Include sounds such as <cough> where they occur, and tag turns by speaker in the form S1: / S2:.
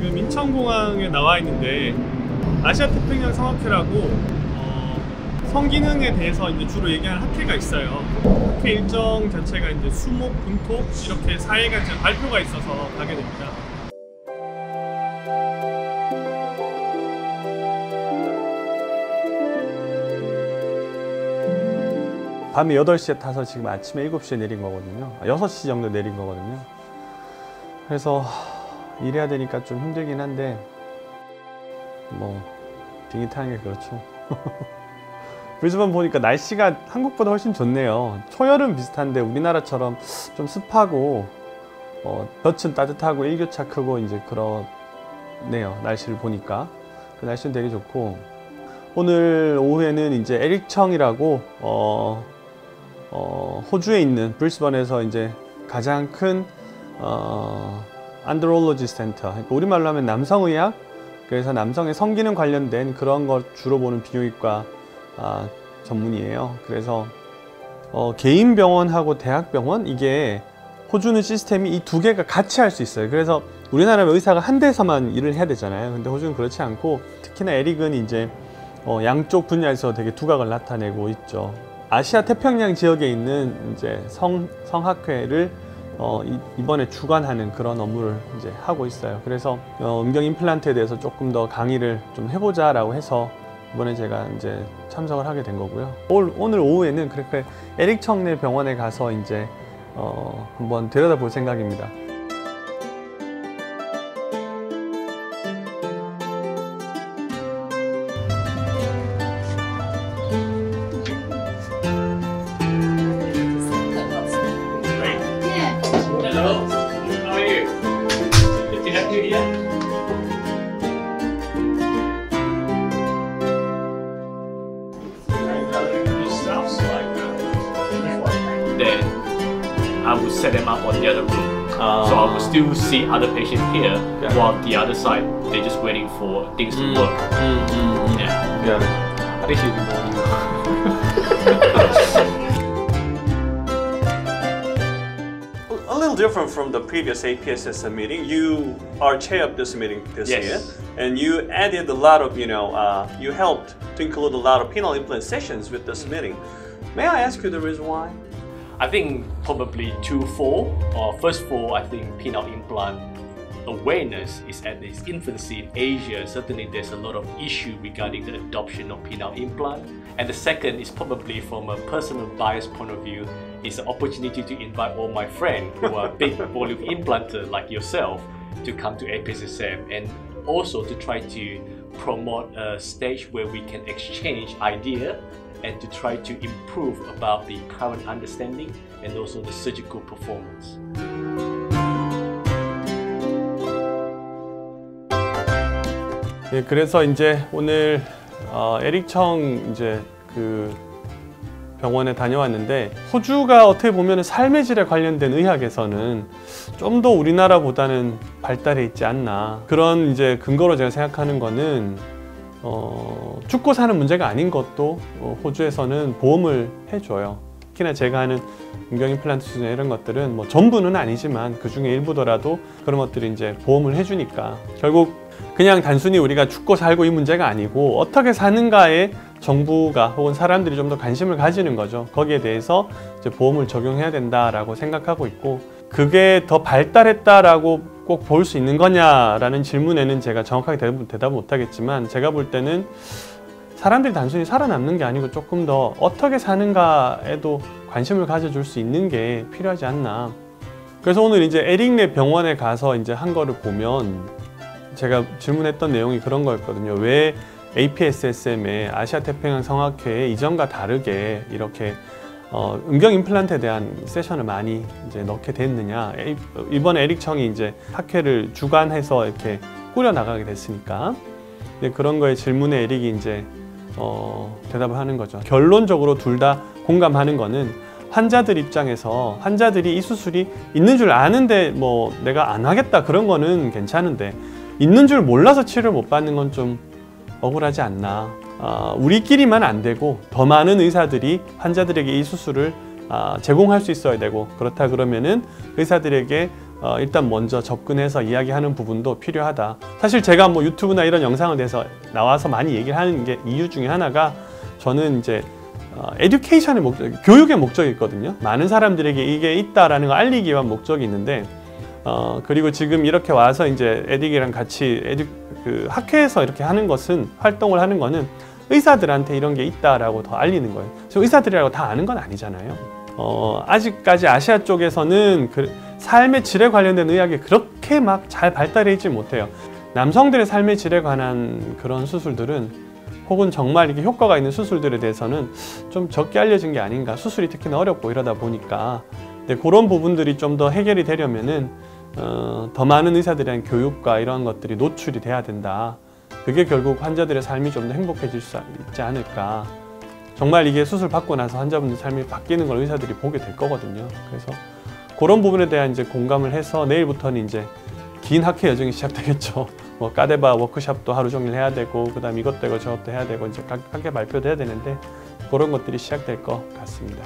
S1: 지금 인천공항에 나와 있는데 아시아 태평양 성학회라고 어, 성기능에 대해서 이제 주로 얘기하는 학회가 있어요. 학회 일정 자체가 이제 수목, 금토 이렇게 4일간 제 발표가 있어서 가게 됩니다. 밤에 8시에 타서 지금 아침에 7시에 내린 거거든요. 아, 6시 정도 내린 거거든요. 그래서 일해야 되니까 좀 힘들긴 한데 뭐 비행기 타는 게 그렇죠. <laughs> 브리즈번 보니까 날씨가 한국보다 훨씬 좋네요. 초여름 비슷한데 우리나라처럼 좀 습하고 어, 볕은 따뜻하고 일교차 크고 이제 그러네요. 날씨를 보니까 그 날씨는 되게 좋고 오늘 오후에는 이제 에릭청이라고 어, 어, 호주에 있는 브리스번에서 이제 가장 큰 어, 안드롤로지 센터 그러니까 우리말로 하면 남성의학 그래서 남성의 성기능 관련된 그런 걸 주로 보는 비뇨기과 아, 전문이에요. 그래서 어, 개인 병원하고 대학 병원 이게 호주는 시스템이 이 두 개가 같이 할 수 있어요. 그래서 우리나라는 의사가 한 대에서만 일을 해야 되잖아요. 근데 호주는 그렇지 않고 특히나 에릭은 이제 어, 양쪽 분야에서 되게 두각을 나타내고 있죠. 아시아 태평양 지역에 있는 이제 성 성학회를 어, 이, 번에 주관하는 그런 업무를 이제 하고 있어요. 그래서 어, 음경 임플란트에 대해서 조금 더 강의를 좀 해보자라고 해서 이번에 제가 이제 참석을 하게 된 거고요. 오늘, 오늘 오후에는 그렇게 에릭 청내 병원에 가서 이제 어, 한번 들여다볼 생각입니다.
S2: Then I would set them up on the other room. Uh, so I would still see other patients here
S1: yeah.
S2: while the other side they're just waiting for things to mm. work. Mm,
S1: mm, mm. yeah. Yeah.
S2: I think she'll be more <laughs>
S1: little different from the previous APSS meeting. You are chair of this meeting this
S2: Yes.
S1: year, and you added a lot of, you know, uh, you helped to include a lot of penal implant sessions with this meeting. May I ask you the reason why?
S2: I think probably two four or first four. I think penile implant awareness is at its infancy in Asia. Certainly, there's a lot of issue regarding the adoption of penile implant. And the second is probably from a personal bias point of view, is an opportunity to invite all my friends who are <laughs> big volume implanters like yourself to come to APSSM and also to try to promote a stage where we can exchange idea and to try to improve about the current understanding and also the surgical performance.
S1: 예, 그래서 이제 오늘 어, 에릭청 이제 그 병원에 다녀왔는데 호주가 어떻게 보면 삶의 질에 관련된 의학에서는 좀 더 우리나라보다는 발달해 있지 않나 그런 이제 근거로 제가 생각하는 거는 어, 죽고 사는 문제가 아닌 것도 어, 호주에서는 보험을 해줘요. 특히나 제가 하는 음경 임플란트 수준의 이런 것들은 뭐 전부는 아니지만 그 중에 일부더라도 그런 것들이 이제 보험을 해주니까 결국 그냥 단순히 우리가 죽고 살고 이 문제가 아니고 어떻게 사는가에 정부가 혹은 사람들이 좀 더 관심을 가지는 거죠. 거기에 대해서 이제 보험을 적용해야 된다라고 생각하고 있고 그게 더 발달했다라고 꼭 볼 수 있는 거냐라는 질문에는 제가 정확하게 대답, 못하겠지만 제가 볼 때는 사람들이 단순히 살아남는 게 아니고 조금 더 어떻게 사는가에도 관심을 가져줄 수 있는 게 필요하지 않나. 그래서 오늘 이제 에릭네 병원에 가서 이제 한 거를 보면 제가 질문했던 내용이 그런 거였거든요. 왜 APSSM의 아시아 태평양 성학회에 이전과 다르게 이렇게 어, 음경 임플란트에 대한 세션을 많이 이제 넣게 됐느냐. 이번 에릭 청이 이제 학회를 주관해서 이렇게 꾸려 나가게 됐으니까. 근데 그런 거에 질문에 에릭이 이제 어, 대답을 하는 거죠. 결론적으로 둘 다 공감하는 거는 환자들 입장에서 환자들이 이 수술이 있는 줄 아는데 뭐 내가 안 하겠다 그런 거는 괜찮은데 있는 줄 몰라서 치료를 못 받는 건 좀 억울하지 않나. 아, 우리끼리만 안 되고 더 많은 의사들이 환자들에게 이 수술을 아, 제공할 수 있어야 되고 그렇다 그러면은 의사들에게 어, 일단 먼저 접근해서 이야기하는 부분도 필요하다. 사실 제가 뭐 유튜브나 이런 영상을 내서 나와서 많이 얘기를 하는 게 이유 중에 하나가 저는 이제 어, 에듀케이션의 목적, 교육의 목적이 있거든요. 많은 사람들에게 이게 있다라는 걸 알리기 위한 목적이 있는데 어, 그리고 지금 이렇게 와서 이제 에딕이랑 같이 에듀, 그 학회에서 이렇게 하는 것은 활동을 하는 거는 의사들한테 이런 게 있다라고 더 알리는 거예요. 저 의사들이라고 다 아는 건 아니잖아요. 어, 아직까지 아시아 쪽에서는 그 삶의 질에 관련된 의학이 그렇게 막 잘 발달해 있지 못해요. 남성들의 삶의 질에 관한 그런 수술들은 혹은 정말 이게 효과가 있는 수술들에 대해서는 좀 적게 알려진 게 아닌가. 수술이 특히나 어렵고 이러다 보니까. 근데 그런 부분들이 좀 더 해결이 되려면은 어, 더 많은 의사들에 대한 교육과 이런 것들이 노출이 돼야 된다. 그게 결국 환자들의 삶이 좀 더 행복해질 수 있지 않을까. 정말 이게 수술 받고 나서 환자분들 삶이 바뀌는 걸 의사들이 보게 될 거거든요. 그래서 그런 부분에 대한 이제 공감을 해서 내일부터는 이제 긴 학회 여정이 <laughs> 시작되겠죠. 뭐 까데바 워크샵도 하루 종일 해야 되고 그다음 이것도 하고 저것도 해야 되고 이제 각 학회 발표도 해야 되는데 그런 것들이 시작될 것 같습니다.